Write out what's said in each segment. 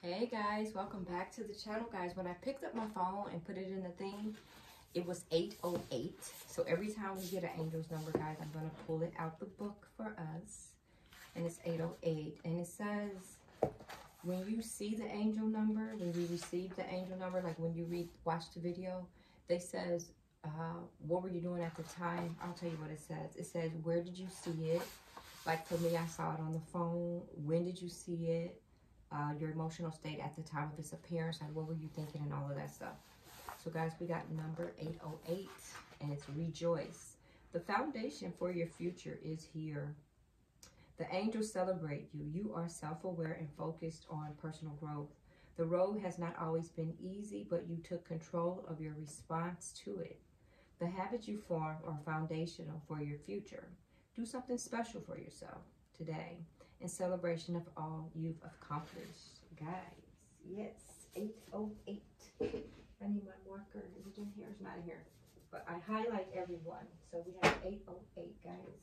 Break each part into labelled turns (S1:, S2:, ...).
S1: Hey guys, welcome back to the channel guys. When I picked up my phone and put it in the thing, it was 808. So every time we get an angel's number guys, I'm to pull it out the book for us. And it's 808. And it says, when you see the angel number, when you receive the angel number, like when you read, watch the video, they says, uh, what were you doing at the time? I'll tell you what it says. It says, where did you see it? Like for me, I saw it on the phone. When did you see it? Uh, your emotional state at the time of its appearance, and what were you thinking and all of that stuff. So guys, we got number 808 and it's rejoice. The foundation for your future is here. The angels celebrate you. You are self-aware and focused on personal growth. The road has not always been easy, but you took control of your response to it. The habits you form are foundational for your future. Do something special for yourself today in celebration of all you've accomplished. Guys, yes, 808. I need my marker. Is it in here? It's not in here. But I highlight everyone. So we have 808, guys.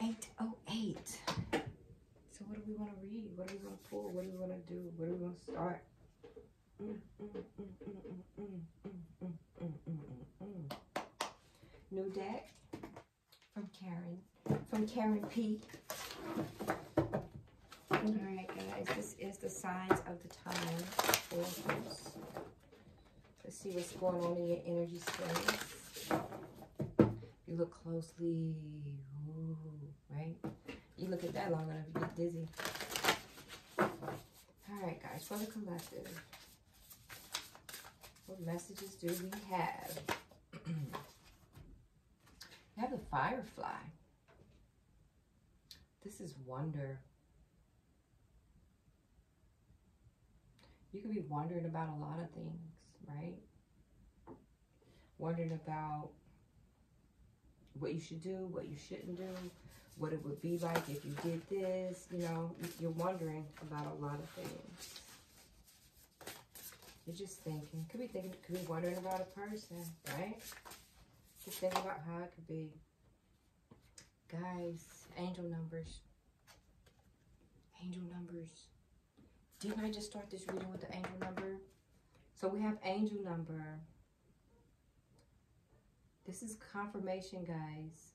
S1: 808. So what do we want to read? What do we want to pull? What do we want to do? What do we want to start? New deck from Karen, from Karen P. All right, guys, this is the signs of the time. Let's see what's going on in your energy space. You look closely, ooh, right? You look at that long enough, you get dizzy. All right, guys, for the collective, what messages do we have? we have the firefly. This is wonder. You could be wondering about a lot of things, right? Wondering about what you should do, what you shouldn't do, what it would be like if you did this. You know, you're wondering about a lot of things. You're just thinking. Could be thinking, could be wondering about a person, right? Just thinking about how it could be. Guys, angel numbers. Angel numbers. Didn't I just start this reading with the angel number? So we have angel number. This is confirmation, guys.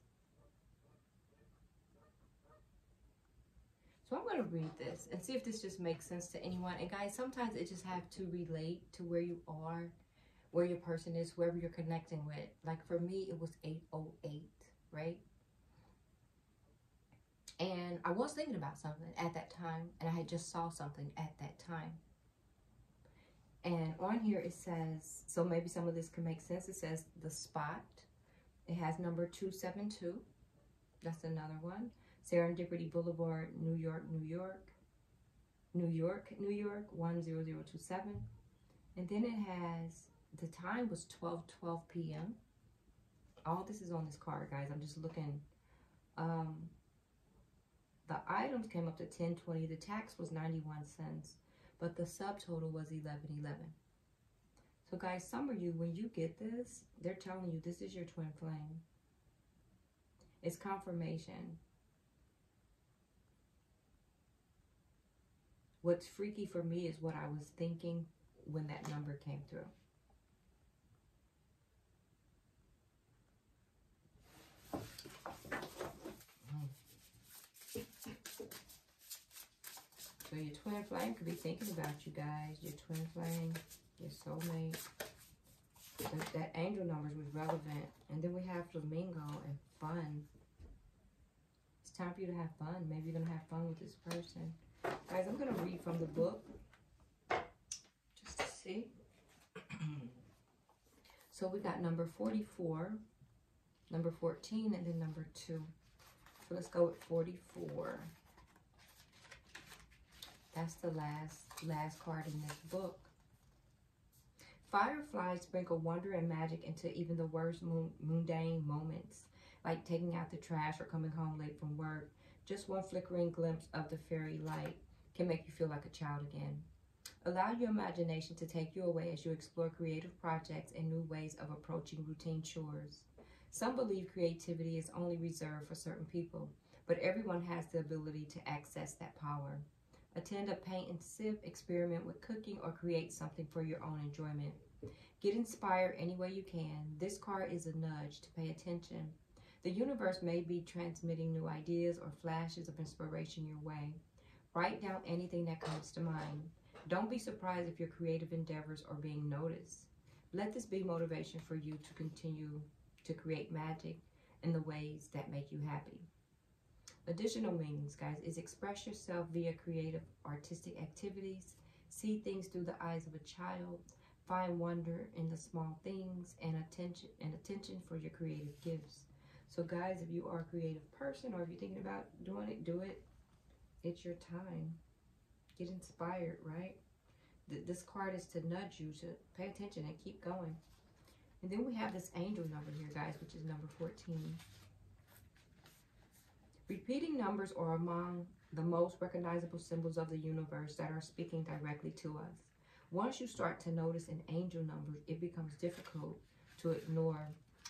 S1: So I'm going to read this and see if this just makes sense to anyone. And guys, sometimes it just have to relate to where you are, where your person is, whoever you're connecting with. Like for me, it was 808, right? And I was thinking about something at that time, and I had just saw something at that time. And on here it says, so maybe some of this can make sense. It says the spot. It has number 272. That's another one. Serendipity Boulevard, New York, New York. New York, New York, 10027. And then it has, the time was 12, 12 p.m. All this is on this card, guys. I'm just looking. Um, the items came up to 1020. The tax was 91 cents, but the subtotal was 1111. So guys, some of you, when you get this, they're telling you this is your twin flame. It's confirmation. What's freaky for me is what I was thinking when that number came through. So your twin flame could be thinking about you guys, your twin flame, your soulmate. That, that angel numbers was relevant. And then we have flamingo and fun. It's time for you to have fun. Maybe you're going to have fun with this person. Guys, I'm going to read from the book just to see. so we got number 44, number 14, and then number 2. So let's go with 44. That's the last, last card in this book. Fireflies sprinkle wonder and magic into even the worst mundane moments, like taking out the trash or coming home late from work. Just one flickering glimpse of the fairy light can make you feel like a child again. Allow your imagination to take you away as you explore creative projects and new ways of approaching routine chores. Some believe creativity is only reserved for certain people, but everyone has the ability to access that power. Attend a paint and sip, experiment with cooking, or create something for your own enjoyment. Get inspired any way you can. This card is a nudge to pay attention. The universe may be transmitting new ideas or flashes of inspiration your way. Write down anything that comes to mind. Don't be surprised if your creative endeavors are being noticed. Let this be motivation for you to continue to create magic in the ways that make you happy. Additional meanings, guys, is express yourself via creative artistic activities, see things through the eyes of a child, find wonder in the small things, and attention and attention for your creative gifts. So guys, if you are a creative person or if you're thinking about doing it, do it. It's your time. Get inspired, right? This card is to nudge you to pay attention and keep going. And then we have this angel number here, guys, which is number 14. Repeating numbers are among the most recognizable symbols of the universe that are speaking directly to us. Once you start to notice an angel number, it becomes difficult to ignore,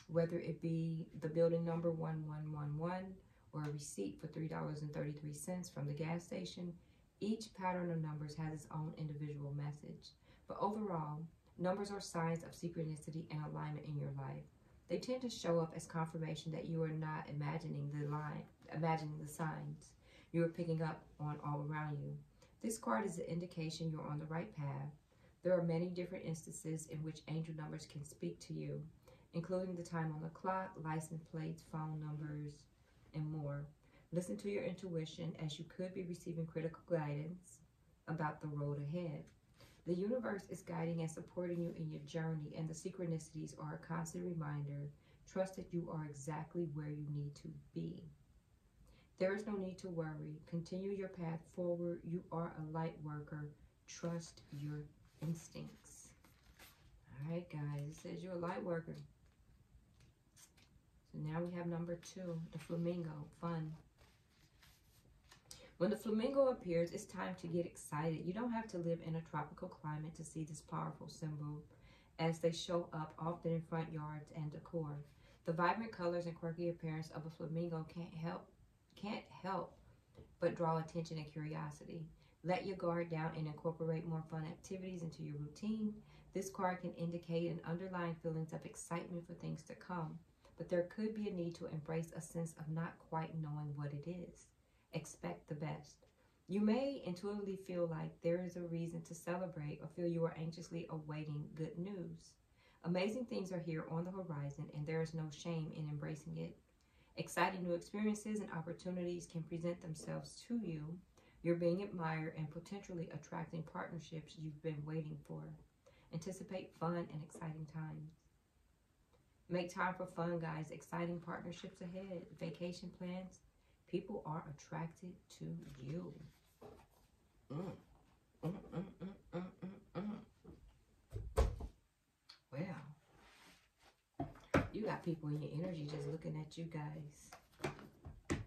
S1: whether it be the building number 1111 or a receipt for $3.33 from the gas station. Each pattern of numbers has its own individual message. But overall, numbers are signs of synchronicity and alignment in your life. They tend to show up as confirmation that you are not imagining the line, imagining the signs you are picking up on all around you. This card is an indication you're on the right path. There are many different instances in which angel numbers can speak to you, including the time on the clock, license plates, phone numbers, and more. Listen to your intuition as you could be receiving critical guidance about the road ahead. The universe is guiding and supporting you in your journey, and the synchronicities are a constant reminder. Trust that you are exactly where you need to be. There is no need to worry. Continue your path forward. You are a light worker. Trust your instincts. All right, guys. It says you're a light worker. So now we have number two, the flamingo. Fun. When the flamingo appears, it's time to get excited. You don't have to live in a tropical climate to see this powerful symbol as they show up often in front yards and decor. The vibrant colors and quirky appearance of a flamingo can't help can't help but draw attention and curiosity. Let your guard down and incorporate more fun activities into your routine. This card can indicate an underlying feelings of excitement for things to come, but there could be a need to embrace a sense of not quite knowing what it is expect the best. You may intuitively feel like there is a reason to celebrate or feel you are anxiously awaiting good news. Amazing things are here on the horizon, and there is no shame in embracing it. Exciting new experiences and opportunities can present themselves to you. You're being admired and potentially attracting partnerships you've been waiting for. Anticipate fun and exciting times. Make time for fun, guys. Exciting partnerships ahead. Vacation plans People are attracted to you. Mm. Mm, mm, well, you got people in your energy just looking at you guys.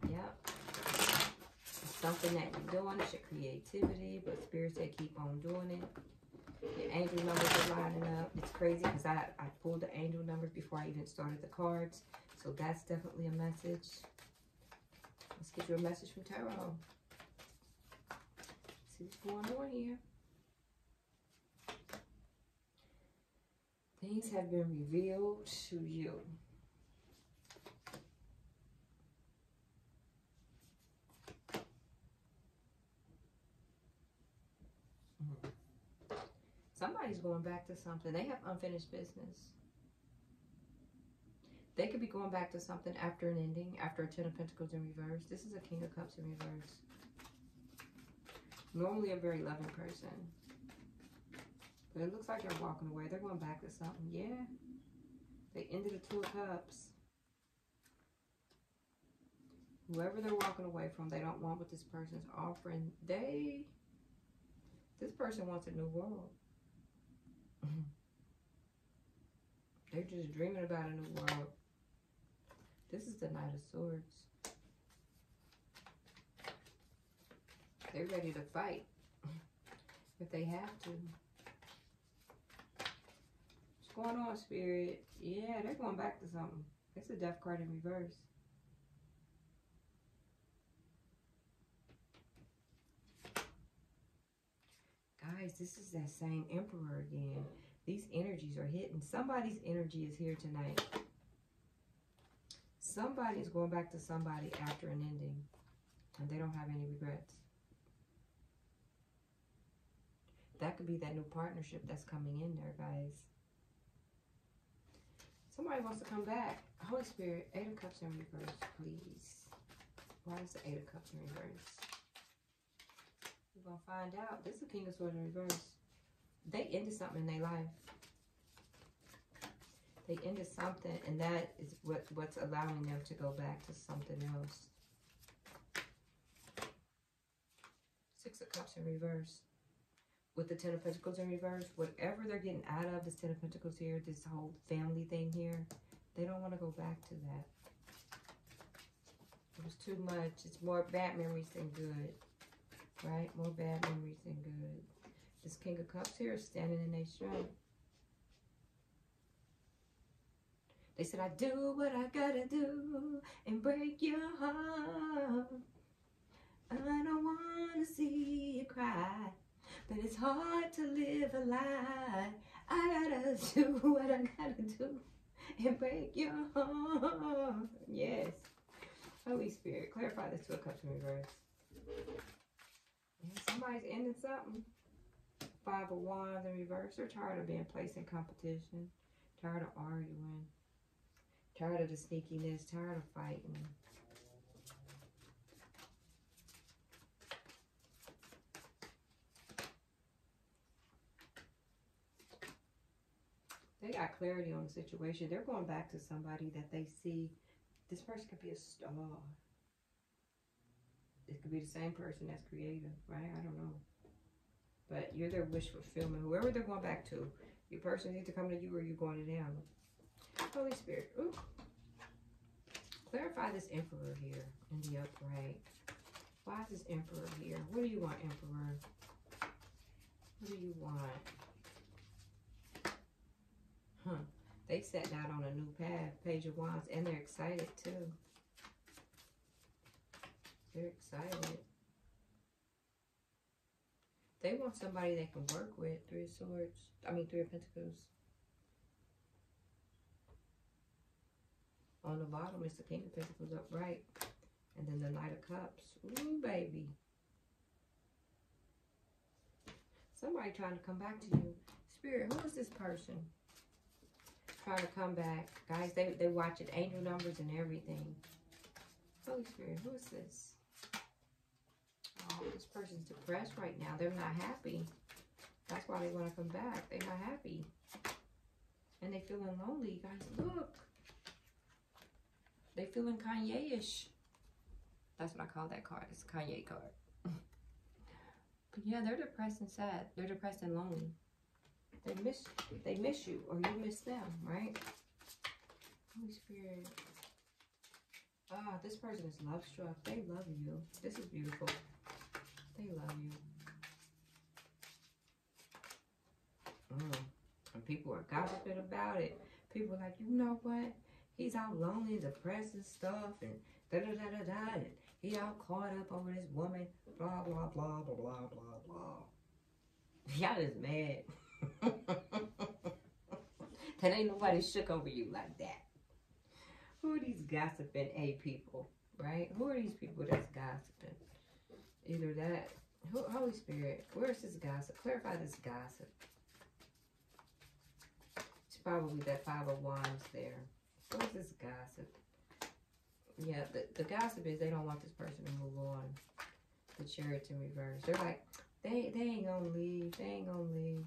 S1: Yep. something that you're doing. It's your creativity, but spirits that keep on doing it. Your angel numbers are lining up. It's crazy because I, I pulled the angel numbers before I even started the cards. So that's definitely a message. Let's get you a message from Tarot. See what's going on here. Things have been revealed to you. Somebody's going back to something. They have unfinished business. They could be going back to something after an ending, after a Ten of Pentacles in reverse. This is a King of Cups in reverse. Normally a very loving person. But it looks like they're walking away. They're going back to something. Yeah. They ended the Two of Cups. Whoever they're walking away from, they don't want what this person's offering. They, this person wants a new world. They're just dreaming about a new world. This is the Knight of Swords. They're ready to fight if they have to. What's going on, Spirit? Yeah, they're going back to something. It's a death card in reverse. Guys, this is that same emperor again. These energies are hitting. Somebody's energy is here tonight. Somebody is going back to somebody after an ending. And they don't have any regrets. That could be that new partnership that's coming in there, guys. Somebody wants to come back. Holy Spirit, Eight of Cups in reverse, please. Why is the Eight of Cups in reverse? We're going to find out. This is King of Swords in reverse. They ended something in their life. They ended something, and that is what, what's allowing them to go back to something else. Six of Cups in reverse. With the Ten of Pentacles in reverse, whatever they're getting out of this Ten of Pentacles here, this whole family thing here, they don't want to go back to that. It was too much. It's more bad memories than good. Right? More bad memories than good. This King of Cups here is standing in their strength. They said, I do what I gotta do and break your heart. I don't wanna see you cry, but it's hard to live a lie. I gotta do what I gotta do and break your heart. Yes. Holy Spirit, clarify this to a cup in reverse. Somebody's ending something. Five of Wands in reverse. They're tired of being placed in competition. Tired of arguing. Tired of the sneakiness. Tired of fighting. They got clarity on the situation. They're going back to somebody that they see. This person could be a star. Be the same person that's creative, right? I don't know. But you're their wish fulfillment. Whoever they're going back to, your person needs to come to you or you're going to them. Holy Spirit. Ooh. Clarify this Emperor here in the upright. Why is this Emperor here? What do you want, Emperor? What do you want? Huh. They set out on a new path, Page of Wands, and they're excited too. They're excited. They want somebody they can work with. Three of Swords. I mean, Three of Pentacles. On the bottom is the King of Pentacles upright. And then the Knight of Cups. Ooh, baby. Somebody trying to come back to you. Spirit, who is this person? Trying to come back. Guys, they, they watching angel numbers and everything. Holy Spirit, who is this? Oh, this person's depressed right now. They're not happy. That's why they want to come back. They're not happy. And they're feeling lonely. Guys, look. They're feeling Kanye-ish. That's what I call that card. It's a Kanye card. but yeah, they're depressed and sad. They're depressed and lonely. They miss they miss you or you miss them, right? Holy Spirit. Ah, this person is love struck. They love you. This is beautiful. They love you. Mm. And people are gossiping about it. People like, you know what? He's all lonely, depressed and stuff, and da da da da da. And he all caught up over this woman. Blah blah blah blah blah blah blah. Y'all is mad. that ain't nobody shook over you like that. Who are these gossiping A people, right? Who are these people that's gossiping? Either that, Holy Spirit, where's this gossip? Clarify this gossip. It's probably that five of wands there. Where's this gossip? Yeah, the, the gossip is they don't want this person to move on. The chariot in reverse. They're like, they, they ain't gonna leave. They ain't gonna leave.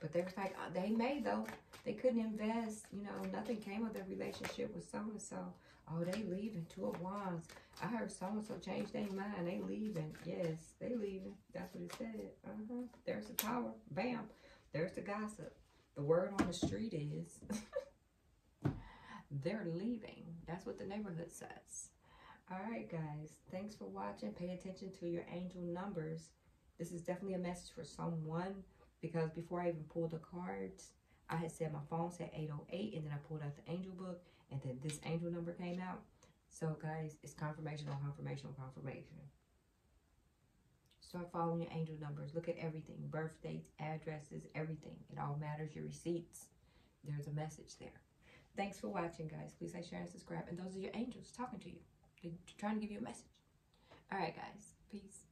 S1: But they was like, uh, they may though. They couldn't invest. You know, nothing came of their relationship with so-and-so. Oh, they leaving. Two of Wands. I heard so-and-so change their mind. They leaving. Yes, they leaving. That's what it said. Uh-huh. There's the power. Bam. There's the gossip. The word on the street is they're leaving. That's what the neighborhood says. All right, guys. Thanks for watching. Pay attention to your angel numbers. This is definitely a message for someone because before I even pulled the cards, I had said my phone said 808 and then I pulled out the angel book and then this angel number came out. So guys, it's confirmation on confirmation on confirmation. Start following your angel numbers. Look at everything. Birth dates, addresses, everything. It all matters. Your receipts. There's a message there. Thanks for watching, guys. Please like, share, and subscribe. And those are your angels talking to you. They're trying to give you a message. All right, guys. Peace.